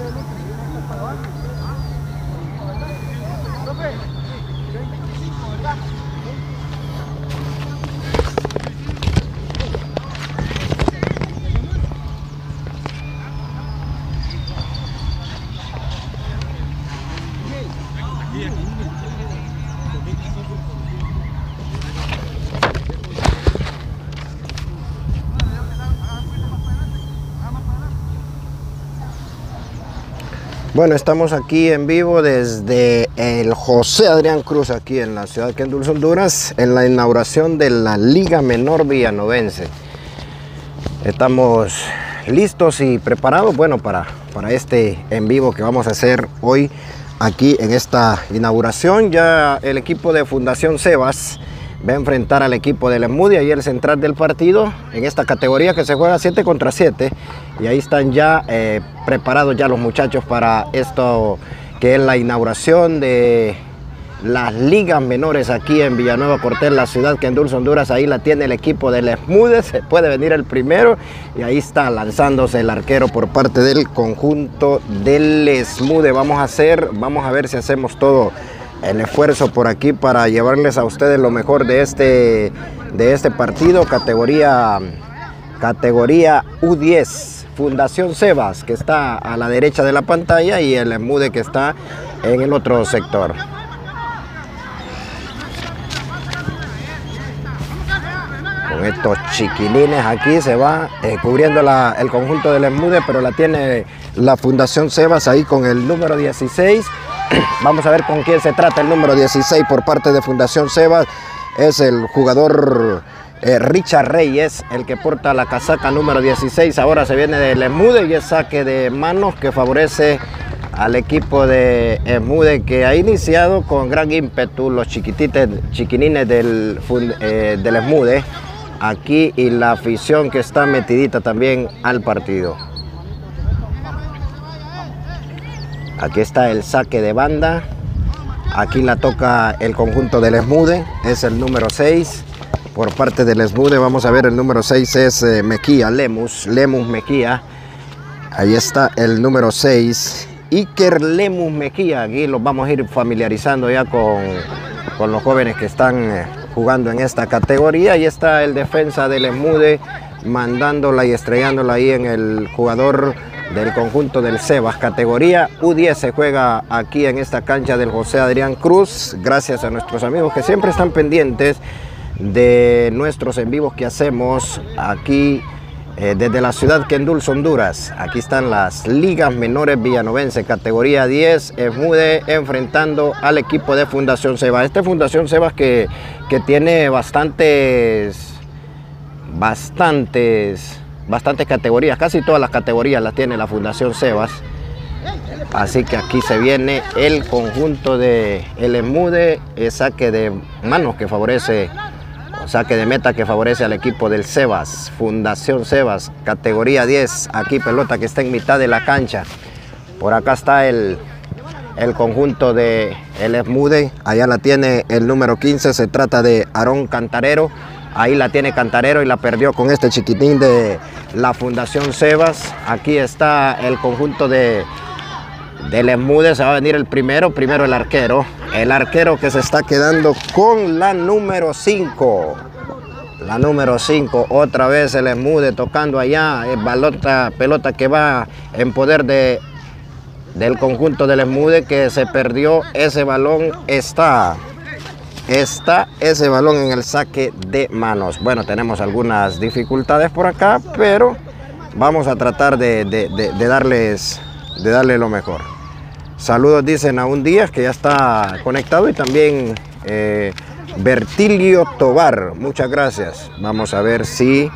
Você não brinca. Bueno, estamos aquí en vivo desde el José Adrián Cruz, aquí en la ciudad de Kendulz, Honduras, en la inauguración de la Liga Menor Villanovense. Estamos listos y preparados, bueno, para, para este en vivo que vamos a hacer hoy aquí en esta inauguración. Ya el equipo de Fundación Sebas va a enfrentar al equipo del Emudia y el central del partido en esta categoría que se juega 7 contra 7 y ahí están ya eh, preparados ya los muchachos para esto que es la inauguración de las ligas menores aquí en Villanueva Cortés, la ciudad que en Dulce Honduras, ahí la tiene el equipo del Esmude, se puede venir el primero y ahí está lanzándose el arquero por parte del conjunto del Esmude. Vamos a hacer, vamos a ver si hacemos todo el esfuerzo por aquí para llevarles a ustedes lo mejor de este, de este partido, categoría, categoría U10. Fundación Sebas, que está a la derecha de la pantalla, y el Emude que está en el otro sector. Con estos chiquilines aquí se va eh, cubriendo la, el conjunto del Emude, pero la tiene la Fundación Sebas ahí con el número 16. Vamos a ver con quién se trata el número 16 por parte de Fundación Sebas. Es el jugador eh, Richard Reyes, el que porta la casaca número 16. Ahora se viene del Emude y es saque de manos que favorece al equipo de Emude que ha iniciado con gran ímpetu los chiquitites, chiquinines del, eh, del Emude aquí y la afición que está metidita también al partido. Aquí está el saque de banda. Aquí la toca el conjunto del Esmude, es el número 6. Por parte del Esmude vamos a ver el número 6 es eh, Mequía, Lemus, Lemus Mequía. Ahí está el número 6, Iker Lemus Mequía. Aquí los vamos a ir familiarizando ya con, con los jóvenes que están eh, jugando en esta categoría. Ahí está el defensa del Esmude mandándola y estrellándola ahí en el jugador del conjunto del Sebas, categoría U10 se juega aquí en esta cancha del José Adrián Cruz, gracias a nuestros amigos que siempre están pendientes de nuestros en vivos que hacemos aquí eh, desde la ciudad que endulce Honduras. Aquí están las ligas menores villanovense, categoría 10, Esmude enfrentando al equipo de Fundación Sebas. Este Fundación Sebas que, que tiene bastantes, bastantes bastantes categorías, casi todas las categorías las tiene la Fundación Sebas. Así que aquí se viene el conjunto de el Emude, el saque de manos que favorece, o saque de meta que favorece al equipo del Sebas, Fundación Sebas, categoría 10, aquí pelota que está en mitad de la cancha. Por acá está el, el conjunto de el Esmude, allá la tiene el número 15, se trata de Aarón Cantarero, Ahí la tiene Cantarero y la perdió con este chiquitín de la Fundación Sebas. Aquí está el conjunto de del Esmude, se va a venir el primero, primero el arquero. El arquero que se está quedando con la número 5. La número 5, otra vez el Esmude tocando allá, el balota, pelota que va en poder de, del conjunto del Esmude que se perdió ese balón. Está está ese balón en el saque de manos. Bueno, tenemos algunas dificultades por acá, pero vamos a tratar de, darles de darle lo mejor. Saludos dicen a un Díaz que ya está conectado y también eh, Bertilio Tobar. Muchas gracias. Vamos a ver si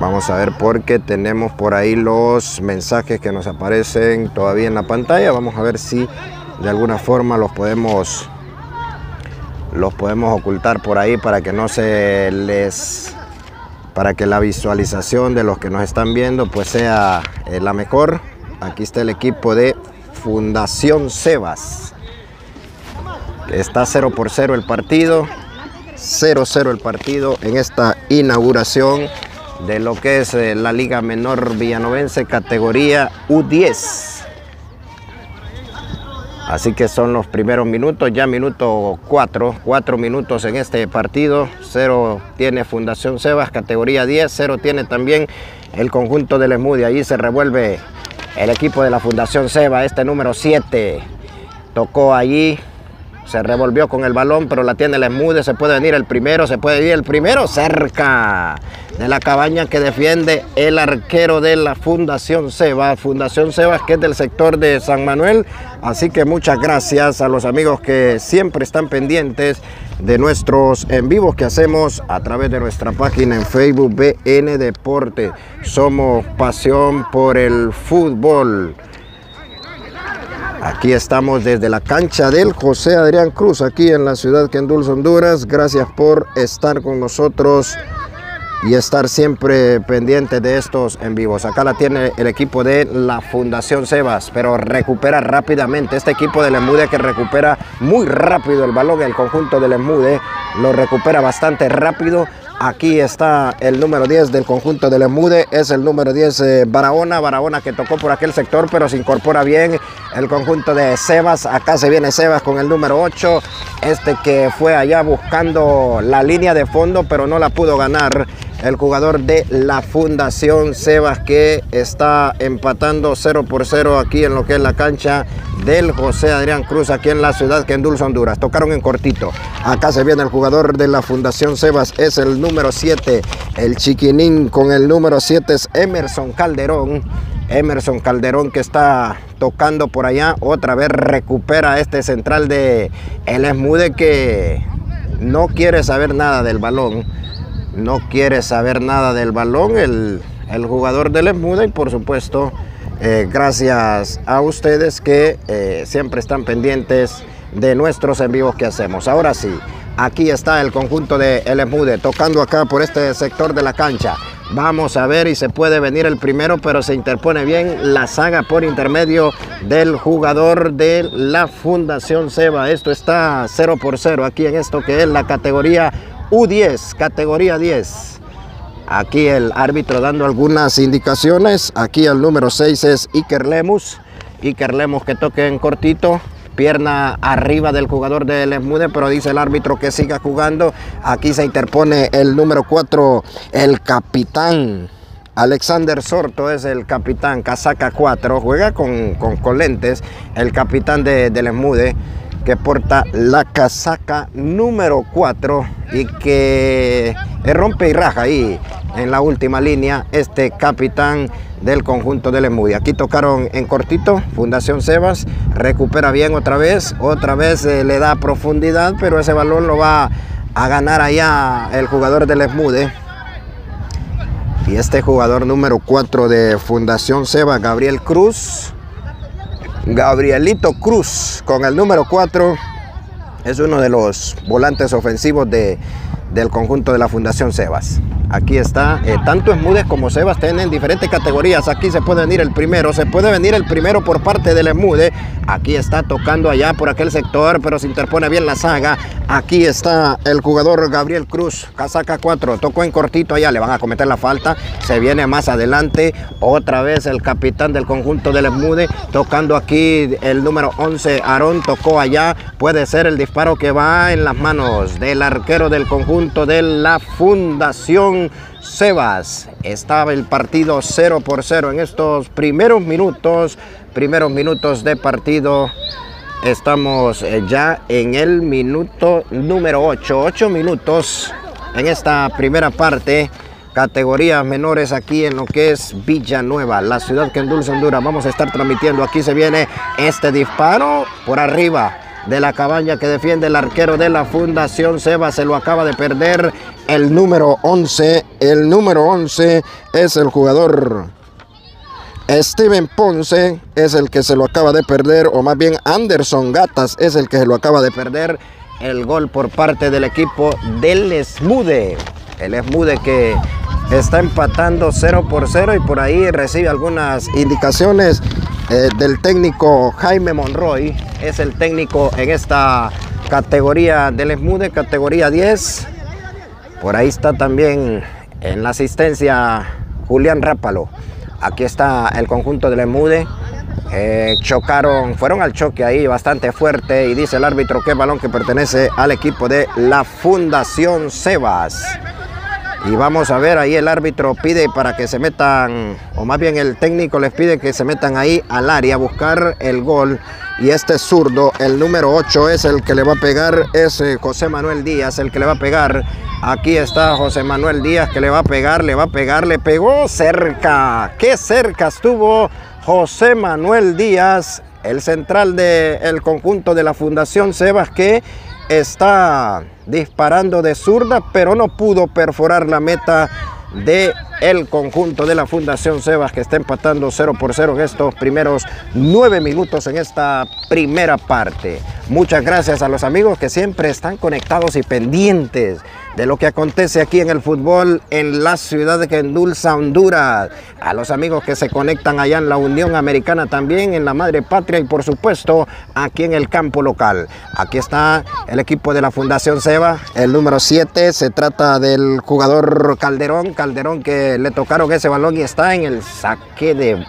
Vamos a ver porque tenemos por ahí los mensajes que nos aparecen todavía en la pantalla. Vamos a ver si de alguna forma los podemos los podemos ocultar por ahí para que no se les para que la visualización de los que nos están viendo pues sea eh, la mejor. Aquí está el equipo de Fundación Sebas. Está 0 por 0 el partido. 0-0 el partido en esta inauguración de lo que es eh, la Liga Menor Villanovense categoría U10. Así que son los primeros minutos, ya minuto 4, 4 minutos en este partido. Cero tiene Fundación Sebas, categoría 10, cero tiene también el conjunto del Esmudi. Allí se revuelve el equipo de la Fundación Sebas, este número 7. Tocó allí se revolvió con el balón, pero la tiene el Esmude. Se puede venir el primero, se puede ir el primero cerca de la cabaña que defiende el arquero de la Fundación Sebas. Fundación Sebas, que es del sector de San Manuel. Así que muchas gracias a los amigos que siempre están pendientes de nuestros en vivos que hacemos a través de nuestra página en Facebook BN Deporte. Somos pasión por el fútbol. Aquí estamos desde la cancha del José Adrián Cruz, aquí en la ciudad que endulza Honduras. Gracias por estar con nosotros y estar siempre pendiente de estos en vivos. Acá la tiene el equipo de la Fundación Sebas, pero recupera rápidamente. Este equipo del Emude que recupera muy rápido el balón, el conjunto del Emude lo recupera bastante rápido. Aquí está el número 10 del conjunto del Emude, es el número 10 eh, Barahona, Barahona que tocó por aquel sector, pero se incorpora bien. El conjunto de Sebas. Acá se viene Sebas con el número 8, este que fue allá buscando la línea de fondo, pero no la pudo ganar el jugador de la Fundación Sebas que está empatando 0 por 0 aquí en lo que es la cancha del José Adrián Cruz aquí en la ciudad que endulza Honduras. Tocaron en cortito. Acá se viene el jugador de la Fundación Sebas, es el número 7. El chiquinín con el número 7 es Emerson Calderón. Emerson Calderón que está tocando por allá. Otra vez recupera este central de El Esmude que no quiere saber nada del balón no quiere saber nada del balón, el, jugador del Esmuda y por supuesto eh, gracias a ustedes que eh, siempre están pendientes de nuestros en vivos que hacemos. Ahora sí, aquí está el conjunto de El tocando acá por este sector de la cancha. Vamos a ver y se puede venir el primero, pero se interpone bien la saga por intermedio del jugador de la Fundación Seba. Esto está 0 por 0 aquí en esto que es la categoría U10, categoría 10. Aquí el árbitro dando algunas indicaciones. Aquí el número 6 es Iker Lemus. Iker Lemus que toque en cortito. Pierna arriba del jugador del Esmude, pero dice el árbitro que siga jugando. Aquí se interpone el número 4, el capitán. Alexander Sorto es el capitán, casaca 4, juega con, con, lentes, el capitán de, del Esmude que porta la casaca número 4 y que rompe y raja ahí en la última línea este capitán del conjunto del Emudi. Aquí tocaron en cortito, Fundación Sebas, recupera bien otra vez, otra vez eh, le da profundidad, pero ese balón lo va a ganar allá el jugador del Esmude. Y este jugador número 4 de Fundación Sebas, Gabriel Cruz, Gabrielito Cruz con el número 4 es uno de los volantes ofensivos de, del conjunto de la Fundación Sebas. Aquí está, eh, tanto Esmudes como Sebas tienen diferentes categorías. Aquí se puede venir el primero, se puede venir el primero por parte del Esmude. Aquí está tocando allá por aquel sector, pero se interpone bien la saga. Aquí está el jugador Gabriel Cruz, casaca 4, tocó en cortito allá, le van a cometer la falta. Se viene más adelante, otra vez el capitán del conjunto del Esmude, tocando aquí el número 11, Aarón tocó allá. Puede ser el disparo que va en las manos del arquero del conjunto de la Fundación Sebas. Estaba el partido 0 por 0 en estos primeros minutos, primeros minutos de partido. Estamos eh, ya en el minuto número 8, 8 minutos en esta primera parte. Categorías menores aquí en lo que es Villanueva, la ciudad que endulza Honduras. Vamos a estar transmitiendo. Aquí se viene este disparo por arriba de la cabaña que defiende el arquero de la Fundación Seba. Se lo acaba de perder el número 11. El número 11 es el jugador Steven Ponce es el que se lo acaba de perder, o más bien Anderson Gatas es el que se lo acaba de perder. El gol por parte del equipo del Esmude. El Esmude que está empatando 0 por 0 y por ahí recibe algunas indicaciones eh, del técnico Jaime Monroy. Es el técnico en esta categoría del Esmude, categoría 10. Por ahí está también En la asistencia, Julián Rápalo. Aquí está el conjunto del Emude. Eh, chocaron, fueron al choque ahí bastante fuerte y dice el árbitro que balón que pertenece al equipo de la Fundación Sebas. Y vamos a ver, ahí el árbitro pide para que se metan, o más bien el técnico les pide que se metan ahí al área a buscar el gol. Y este zurdo, el número 8, es el que le va a pegar, es eh, José Manuel Díaz, el que le va a pegar. Aquí está José Manuel Díaz que le va a pegar, le va a pegar, le pegó cerca. Qué cerca estuvo José Manuel Díaz, el central del conjunto de la Fundación Sebas, que está disparando de zurda, pero no pudo perforar la meta de el conjunto de la Fundación Sebas que está empatando 0 por 0 en estos primeros nueve minutos en esta primera parte. Muchas gracias a los amigos que siempre están conectados y pendientes de lo que acontece aquí en el fútbol en la ciudad de Endulza, Honduras. A los amigos que se conectan allá en la Unión Americana también, en la Madre Patria y por supuesto aquí en el campo local. Aquí está el equipo de la Fundación Seba, el número 7. Se trata del jugador Calderón, Calderón que le tocaron ese balón y está en el saque de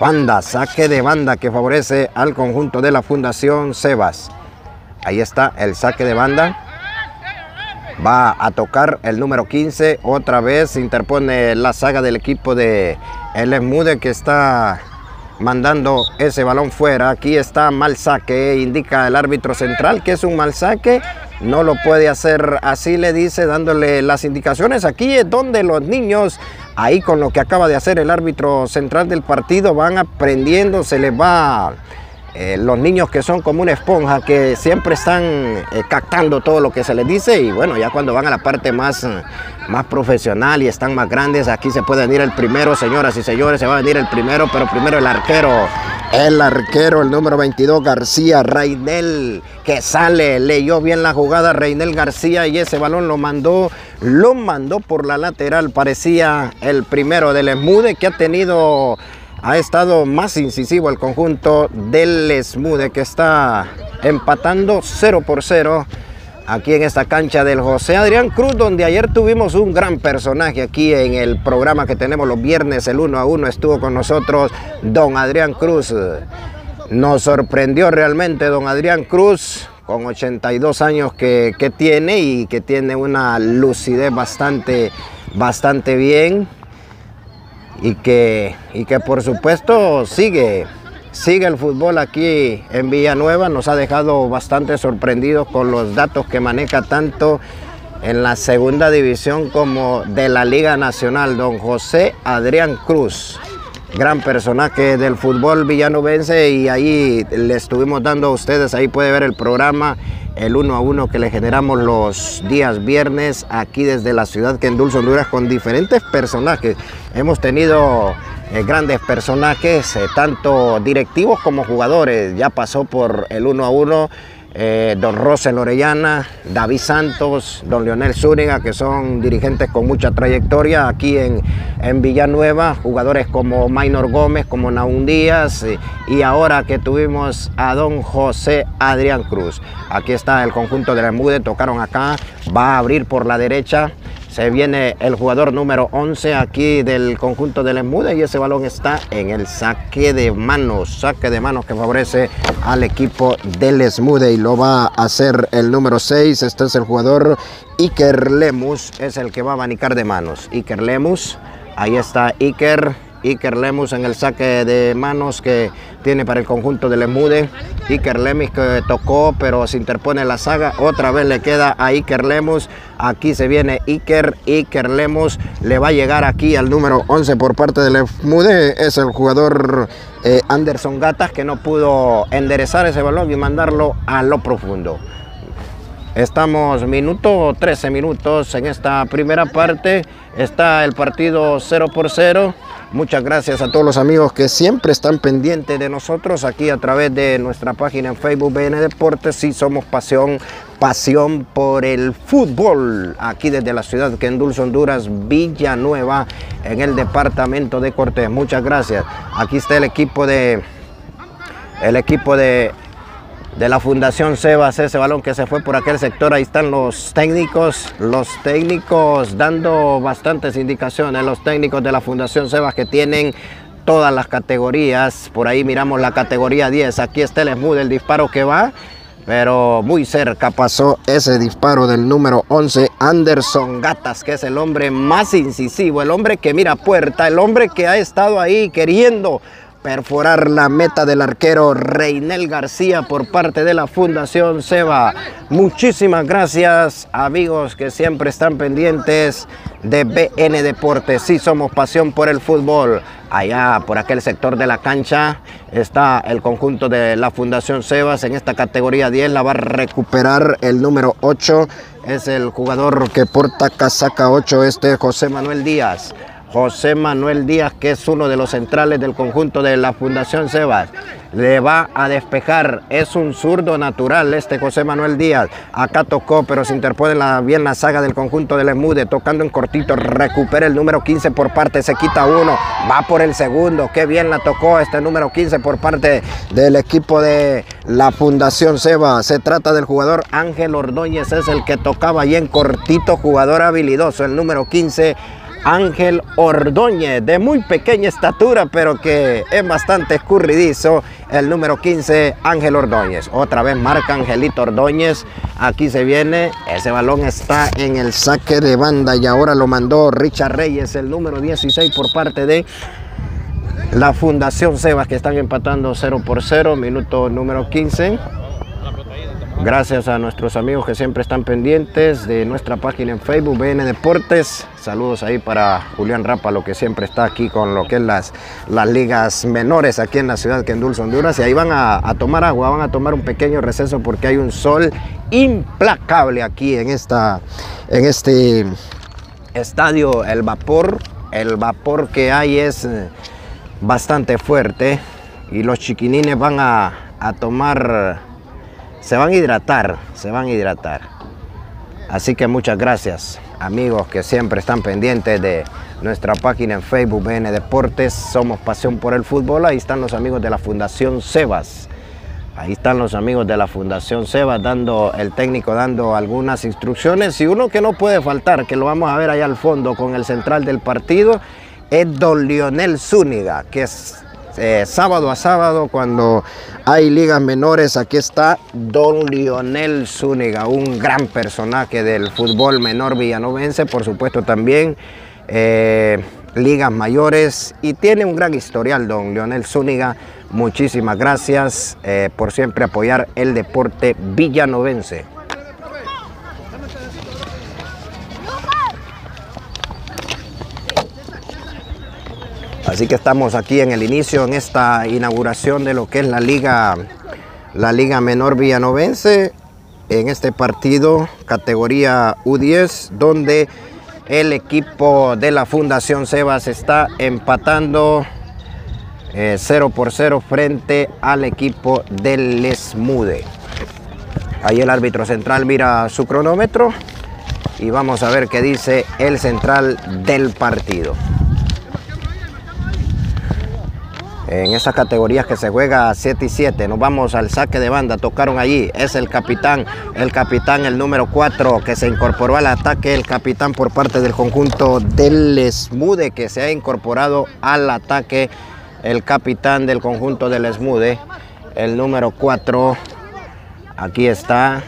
banda, saque de banda que favorece al conjunto de la Fundación Sebas. Ahí está el saque de banda. Va a tocar el número 15. Otra vez interpone la saga del equipo de El Esmude que está mandando ese balón fuera. Aquí está mal saque. Indica el árbitro central que es un mal saque. No lo puede hacer así, le dice, dándole las indicaciones. Aquí es donde los niños ahí con lo que acaba de hacer el árbitro central del partido van aprendiendo, se les va eh, los niños que son como una esponja, que siempre están eh, captando todo lo que se les dice y bueno, ya cuando van a la parte más, más profesional y están más grandes, aquí se puede venir el primero, señoras y señores, se va a venir el primero, pero primero el arquero. El arquero, el número 22, García, Reinel, que sale, leyó bien la jugada, Reinel García, y ese balón lo mandó, lo mandó por la lateral, parecía el primero del Esmude, que ha tenido ha estado más incisivo el conjunto del Esmude que está empatando 0 por 0 aquí en esta cancha del José Adrián Cruz, donde ayer tuvimos un gran personaje aquí en el programa que tenemos los viernes, el 1 a 1, estuvo con nosotros don Adrián Cruz. Nos sorprendió realmente don Adrián Cruz, con 82 años que, que tiene y que tiene una lucidez bastante, bastante bien y que, y que por supuesto sigue, sigue el fútbol aquí en Villanueva. Nos ha dejado bastante sorprendidos con los datos que maneja tanto en la segunda división como de la Liga Nacional, don José Adrián Cruz. Gran personaje del fútbol villanovense y ahí le estuvimos dando a ustedes, ahí puede ver el programa el uno a uno que le generamos los días viernes aquí desde la ciudad que endulza Honduras con diferentes personajes. Hemos tenido eh, grandes personajes, eh, tanto directivos como jugadores. Ya pasó por el uno a uno eh, don Rosel Orellana, David Santos, don Leonel Zúñiga, que son dirigentes con mucha trayectoria aquí en, en Villanueva, jugadores como Maynor Gómez, como Naún Díaz, y ahora que tuvimos a don José Adrián Cruz. Aquí está el conjunto de la Mude, tocaron acá, va a abrir por la derecha, se viene el jugador número 11 aquí del conjunto del Esmude y ese balón está en el saque de manos, saque de manos que favorece al equipo del Esmude y lo va a hacer el número 6. Este es el jugador Iker Lemus, es el que va a abanicar de manos. Iker Lemus, ahí está Iker Iker Lemus en el saque de manos que tiene para el conjunto del Emude. Iker Lemus que tocó, pero se interpone la saga. Otra vez le queda a Iker Lemus. Aquí se viene Iker. Iker Lemus le va a llegar aquí al número 11 por parte del Emude. Es el jugador eh, Anderson Gatas que no pudo enderezar ese balón y mandarlo a lo profundo. Estamos minuto 13 minutos en esta primera parte. Está el partido 0 por 0. Muchas gracias a todos los amigos que siempre están pendientes de nosotros aquí a través de nuestra página en Facebook BN Deportes. Sí, somos pasión, pasión por el fútbol. Aquí desde la ciudad que endulce Honduras, Villanueva, en el departamento de Cortés. Muchas gracias. Aquí está el equipo de el equipo de de la Fundación Sebas, ese balón que se fue por aquel sector, ahí están los técnicos, los técnicos dando bastantes indicaciones, los técnicos de la Fundación Sebas que tienen todas las categorías, por ahí miramos la categoría 10, aquí está el Smooth, el disparo que va, pero muy cerca pasó ese disparo del número 11, Anderson Gatas, que es el hombre más incisivo, el hombre que mira puerta, el hombre que ha estado ahí queriendo perforar la meta del arquero Reinel García por parte de la Fundación Seba. Muchísimas gracias amigos que siempre están pendientes de BN Deportes. Sí somos pasión por el fútbol. Allá por aquel sector de la cancha está el conjunto de la Fundación Sebas en esta categoría 10. La va a recuperar el número 8. Es el jugador que porta casaca 8, este José Manuel Díaz. José Manuel Díaz, que es uno de los centrales del conjunto de la Fundación Sebas. Le va a despejar, es un zurdo natural este José Manuel Díaz. Acá tocó, pero se interpone bien la saga del conjunto del Emude, tocando en cortito, recupera el número 15 por parte, se quita uno, va por el segundo. Qué bien la tocó este número 15 por parte del equipo de la Fundación Sebas. Se trata del jugador Ángel Ordóñez, es el que tocaba ahí en cortito, jugador habilidoso, el número 15 Ángel Ordóñez, de muy pequeña estatura, pero que es bastante escurridizo. El número 15, Ángel Ordóñez. Otra vez marca Angelito Ordóñez. Aquí se viene. Ese balón está en el saque de banda y ahora lo mandó Richard Reyes, el número 16 por parte de la Fundación Sebas, que están empatando 0 por 0, minuto número 15. Gracias a nuestros amigos que siempre están pendientes de nuestra página en Facebook, BN Deportes. Saludos ahí para Julián lo que siempre está aquí con lo que es las, las ligas menores aquí en la ciudad que en Dulce, Honduras. Y ahí van a, tomar agua, van a tomar un pequeño receso porque hay un sol implacable aquí en, esta, en este estadio. El vapor, el vapor que hay es eh, bastante fuerte y los chiquinines van a, a tomar se van a hidratar, se van a hidratar. Así que muchas gracias amigos que siempre están pendientes de nuestra página en Facebook BN Deportes. Somos Pasión por el Fútbol. Ahí están los amigos de la Fundación Sebas. Ahí están los amigos de la Fundación Sebas dando, el técnico dando algunas instrucciones. Y uno que no puede faltar, que lo vamos a ver allá al fondo con el central del partido, es don Lionel Zúñiga, que es eh, sábado a sábado cuando hay ligas menores. Aquí está Don Lionel Zúñiga, un gran personaje del fútbol menor villanovense, por supuesto también eh, ligas mayores y tiene un gran historial Don Lionel Zúñiga. Muchísimas gracias eh, por siempre apoyar el deporte villanovense. Así que estamos aquí en el inicio, en esta inauguración de lo que es la Liga, la Liga Menor Villanovense, en este partido categoría U10, donde el equipo de la Fundación Sebas está empatando 0 eh, por 0 frente al equipo del Lesmude. Ahí el árbitro central mira su cronómetro y vamos a ver qué dice el central del partido. En esas categorías que se juega 7 y 7. Nos vamos al saque de banda, tocaron allí, es el capitán, el capitán, el número 4 que se incorporó al ataque, el capitán por parte del conjunto del Esmude que se ha incorporado al ataque, el capitán del conjunto del Esmude, el número 4, aquí está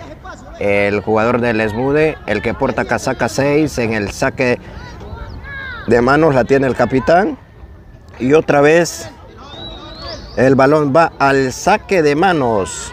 el jugador del Esmude, el que porta casaca 6 en el saque de manos la tiene el capitán. Y otra vez el balón va al saque de manos.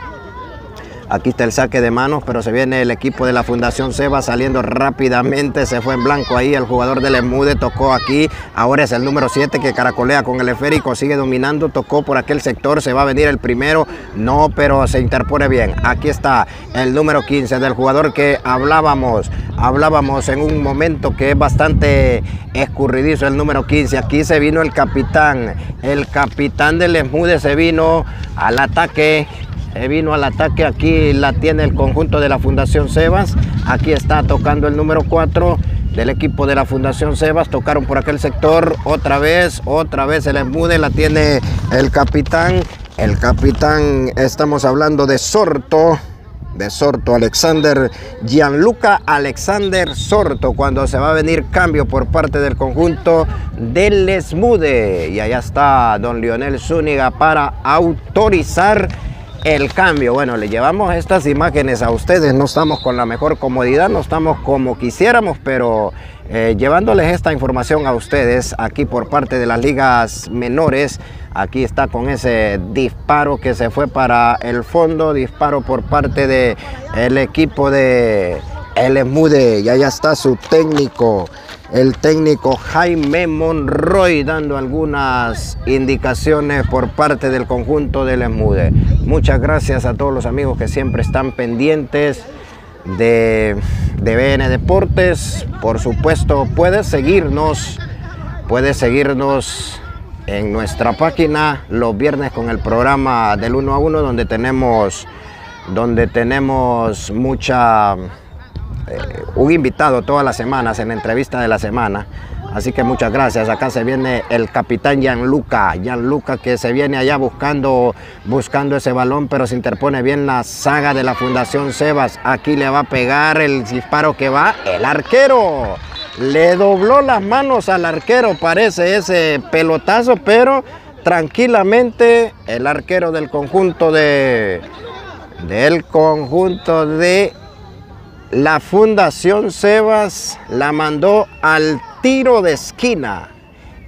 Aquí está el saque de manos, pero se viene el equipo de la Fundación Seba saliendo rápidamente. Se fue en blanco ahí. El jugador del Emude tocó aquí. Ahora es el número 7 que caracolea con el esférico. Sigue dominando. Tocó por aquel sector. Se va a venir el primero. No, pero se interpone bien. Aquí está el número 15 del jugador que hablábamos. Hablábamos en un momento que es bastante escurridizo el número 15. Aquí se vino el capitán. El capitán del Emude se vino al ataque vino al ataque, aquí la tiene el conjunto de la Fundación Sebas, aquí está tocando el número 4 del equipo de la Fundación Sebas, tocaron por aquel sector, otra vez, otra vez el embude, la tiene el capitán, El capitán, estamos hablando de Sorto, de Sorto, Alexander, Gianluca Alexander Sorto, cuando se va a venir cambio por parte del conjunto del Esmude. Y allá está don Lionel Zúñiga para autorizar el cambio. Bueno, le llevamos estas imágenes a ustedes, no estamos con la mejor comodidad, no estamos como quisiéramos, pero eh, llevándoles esta información a ustedes aquí por parte de las ligas menores. Aquí está con ese disparo que se fue para el fondo, disparo por parte del el equipo de El Esmude. Y allá está su técnico, el técnico Jaime Monroy, dando algunas indicaciones por parte del conjunto del Esmude. Muchas gracias a todos los amigos que siempre están pendientes de, de BN Deportes. Por supuesto, puedes seguirnos, puedes seguirnos en nuestra página los viernes con el programa del 1 a 1 donde tenemos donde tenemos mucha eh, un invitado todas las semanas en la entrevista de la semana Así que muchas gracias. Acá se viene el capitán Gianluca. Gianluca que se viene allá buscando, buscando ese balón, pero se interpone bien la saga de la Fundación Sebas. Aquí le va a pegar el disparo que va el arquero. Le dobló las manos al arquero, parece ese pelotazo, pero tranquilamente el arquero del conjunto de del conjunto de la Fundación Sebas la mandó al tiro de esquina.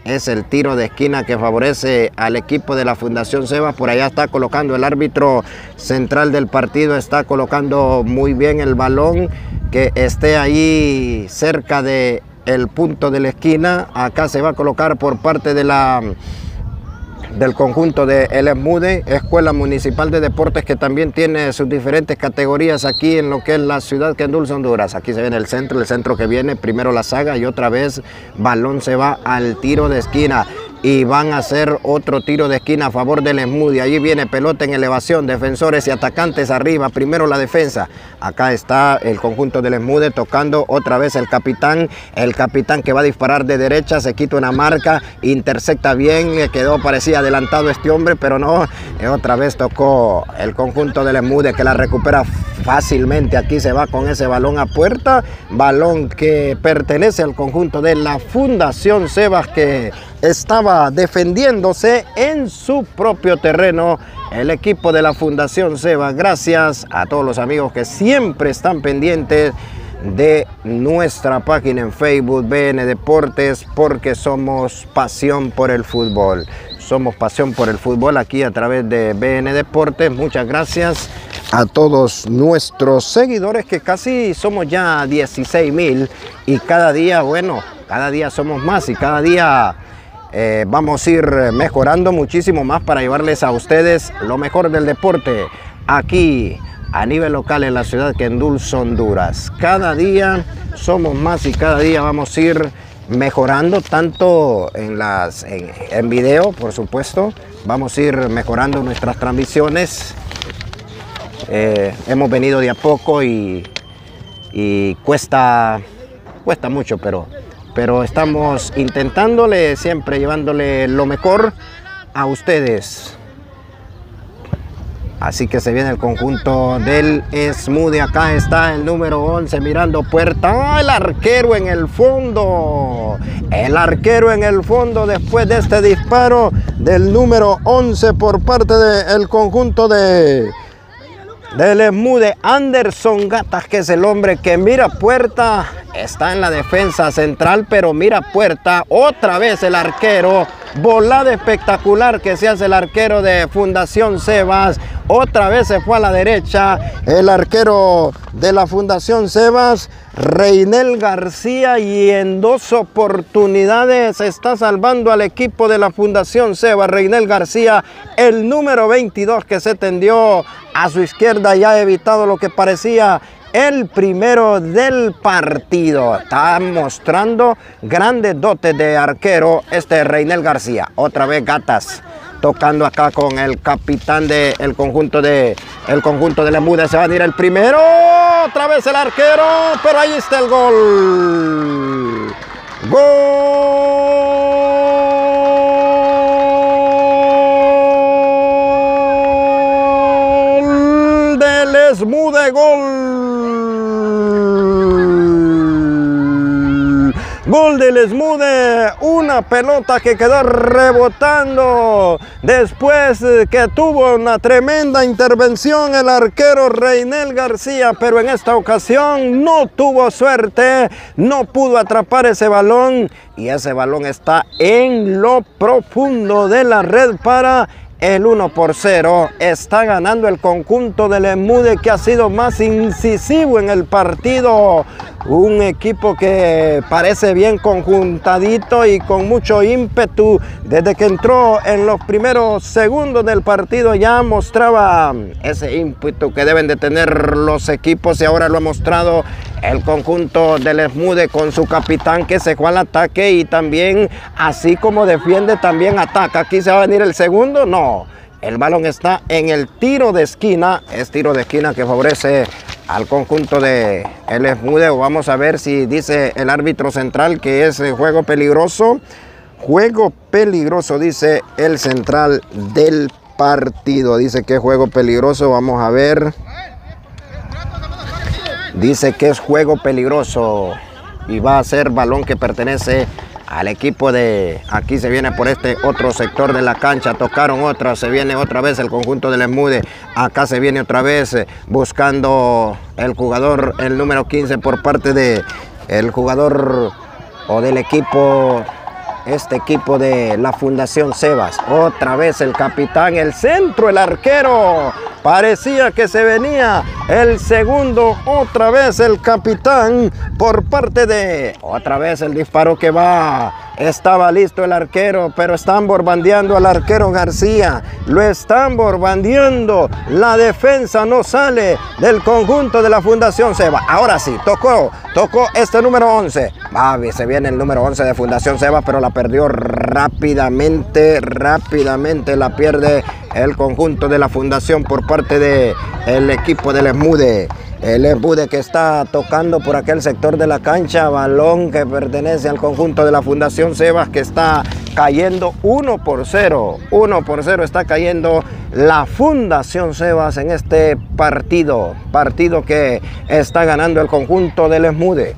Es el tiro de esquina que favorece al equipo de la Fundación Sebas. Por allá está colocando el árbitro central del partido, está colocando muy bien el balón que esté ahí cerca de el punto de la esquina. Acá se va a colocar por parte de la del conjunto de El Esmude, Escuela Municipal de Deportes que también tiene sus diferentes categorías aquí en lo que es la ciudad que endulza Honduras. Aquí se ve en el centro, el centro que viene, primero la saga y otra vez balón se va al tiro de esquina y van a hacer otro tiro de esquina a favor del Esmudi. Allí viene pelota en elevación, defensores y atacantes arriba. Primero la defensa. Acá está el conjunto del Esmude tocando otra vez el capitán. El capitán que va a disparar de derecha, se quita una marca, intercepta bien, le quedó parecía adelantado este hombre, pero no. Eh, otra vez tocó el conjunto del Esmude que la recupera fácilmente. Aquí se va con ese balón a puerta. Balón que pertenece al conjunto de la Fundación Sebas que estaba defendiéndose en su propio terreno el equipo de la Fundación Seba. Gracias a todos los amigos que siempre están pendientes de nuestra página en Facebook BN Deportes porque somos pasión por el fútbol. Somos pasión por el fútbol aquí a través de BN Deportes. Muchas gracias a todos nuestros seguidores que casi somos ya 16 mil y cada día, bueno, cada día somos más y cada día eh, vamos a ir mejorando muchísimo más para llevarles a ustedes lo mejor del deporte aquí a nivel local en la ciudad que endulza Honduras. Cada día somos más y cada día vamos a ir mejorando tanto en las en, video, por supuesto. Vamos a ir mejorando nuestras transmisiones. Eh, hemos venido de a poco y, y cuesta, cuesta mucho, pero pero estamos intentándole, siempre llevándole lo mejor a ustedes. Así que se viene el conjunto del Smoothie. Acá está el número 11 mirando puerta. ¡Ah, el arquero en el fondo! El arquero en el fondo después de este disparo del número 11 por parte del conjunto de del Esmude Anderson Gatas, que es el hombre que mira puerta, está en la defensa central, pero mira puerta, otra vez el arquero, volada espectacular que se hace el arquero de Fundación Sebas, otra vez se fue a la derecha, el arquero de la Fundación Sebas, Reinel García, y en dos oportunidades está salvando al equipo de la Fundación Sebas, Reinel García, el número 22 que se tendió a su izquierda y ha evitado lo que parecía el primero del partido. Está mostrando grandes dotes de arquero este Reinel García. Otra vez Gatas tocando acá con el capitán del conjunto de el conjunto de la muda se va a ir el primero otra vez el arquero pero ahí está el gol gol Esmude, gol. Gol del Esmude, una pelota que quedó rebotando después que tuvo una tremenda intervención el arquero Reinel García, pero en esta ocasión no tuvo suerte, no pudo atrapar ese balón y ese balón está en lo profundo de la red para el 1 por 0. Está ganando el conjunto del Emude que ha sido más incisivo en el partido. Un equipo que parece bien conjuntadito y con mucho ímpetu. Desde que entró en los primeros segundos del partido ya mostraba ese ímpetu que deben de tener los equipos y ahora lo ha mostrado el conjunto del Esmude con su capitán que se fue al ataque y también así como defiende también ataca. Aquí se va a venir el segundo, no. El balón está en el tiro de esquina, es tiro de esquina que favorece al conjunto de el Esmude. Vamos a ver si dice el árbitro central que es juego peligroso. Juego peligroso, dice el central del partido. Dice que es juego peligroso. Vamos a ver. Dice que es juego peligroso y va a ser balón que pertenece al equipo de aquí se viene por este otro sector de la cancha. Tocaron otra se viene otra vez el conjunto del Esmude. Acá se viene otra vez eh, buscando el jugador el número 15 por parte de el jugador o del equipo este equipo de la Fundación Sebas. Otra vez el capitán, el centro, el arquero. Parecía que se venía el segundo, otra vez el capitán por parte de... Otra vez el disparo que va. Estaba listo el arquero, pero están borbandeando al arquero García. Lo están borbandeando. La defensa no sale del conjunto de la Fundación Seba. Ahora sí, tocó, tocó este número 11. Va, se viene el número 11 de Fundación Seba, pero la perdió rápidamente, rápidamente la pierde el conjunto de la Fundación por parte del el equipo del Esmude. El Esmude que está tocando por aquel sector de la cancha, balón que pertenece al conjunto de la Fundación Sebas que está cayendo 1 por 0. 1 por 0 está cayendo la Fundación Sebas en este partido. Partido que está ganando el conjunto del Esmude.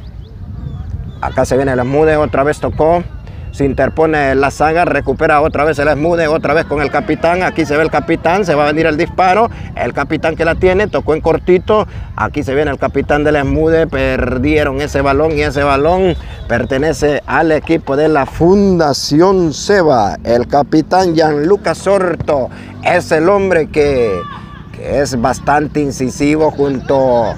Acá se viene el Esmude, otra vez tocó se interpone la saga, recupera otra vez el esmude, otra vez con el capitán, aquí se ve el capitán, se va a venir el disparo, el capitán que la tiene, tocó en cortito, aquí se viene el capitán del esmude, perdieron ese balón y ese balón pertenece al equipo de la Fundación Seba, el capitán Gianluca Sorto, es el hombre que, que es bastante incisivo junto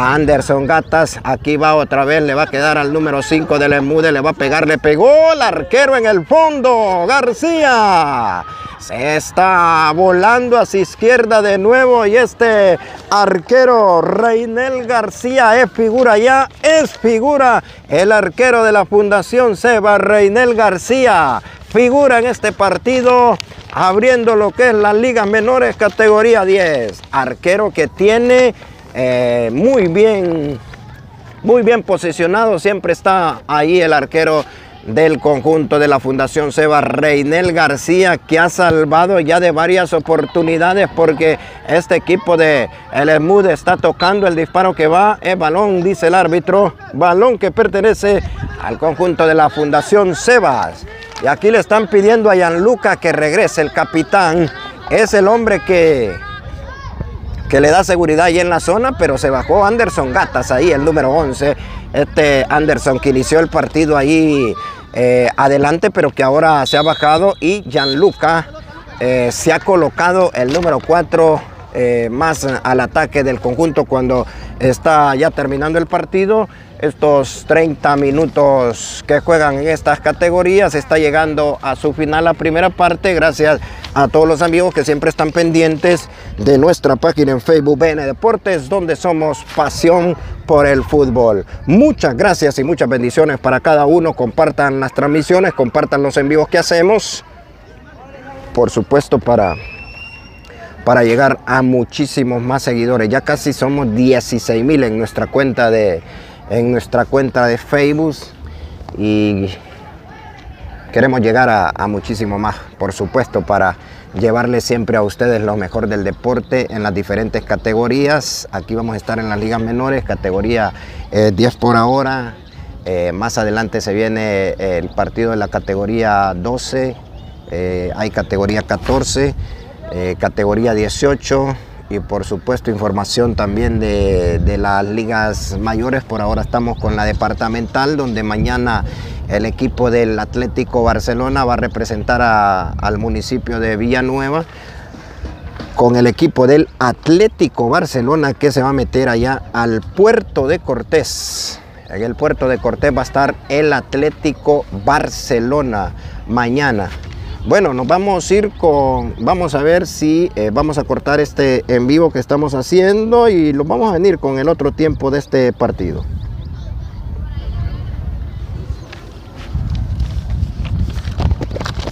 Anderson Gatas, aquí va otra vez, le va a quedar al número 5 del Emude, le va a pegar, le pegó el arquero en el fondo, García. Se está volando hacia izquierda de nuevo y este arquero Reinel García es figura ya, es figura el arquero de la Fundación Seba, Reinel García, figura en este partido abriendo lo que es las ligas menores categoría 10, arquero que tiene eh, muy bien, muy bien posicionado. Siempre está ahí el arquero del conjunto de la Fundación Seba Reinel García que ha salvado ya de varias oportunidades porque este equipo de El Esmude está tocando el disparo que va, es balón, dice el árbitro, balón que pertenece al conjunto de la Fundación Sebas. Y aquí le están pidiendo a Gianluca que regrese, el capitán, es el hombre que que le da seguridad ahí en la zona, pero se bajó Anderson Gatas ahí, el número 11. Este Anderson que inició el partido ahí eh, adelante, pero que ahora se ha bajado y Gianluca eh, se ha colocado el número 4 eh, más al ataque del conjunto cuando está ya terminando el partido. Estos 30 minutos que juegan en estas categorías está llegando a su final la primera parte. Gracias a todos los amigos que siempre están pendientes de nuestra página en Facebook BN Deportes, donde somos pasión por el fútbol. Muchas gracias y muchas bendiciones para cada uno. Compartan las transmisiones, compartan los envíos que hacemos. Por supuesto, para para llegar a muchísimos más seguidores. Ya casi somos 16 mil en nuestra cuenta de en nuestra cuenta de Facebook y queremos llegar a, muchísimo más, por supuesto, para llevarles siempre a ustedes lo mejor del deporte en las diferentes categorías. Aquí vamos a estar en las ligas menores, categoría 10 eh, por ahora. Eh, más adelante se viene el partido de la categoría 12, eh, hay categoría 14, categoría 18 y por supuesto información también de, de las ligas mayores. Por ahora estamos con la departamental donde mañana el equipo del Atlético Barcelona va a representar al municipio de Villanueva con el equipo del Atlético Barcelona que se va a meter allá al puerto de Cortés. En el puerto de Cortés va a estar el Atlético Barcelona mañana. Bueno, nos vamos a ir con, vamos a ver si eh, vamos a cortar este en vivo que estamos haciendo y lo vamos a venir con el otro tiempo de este partido.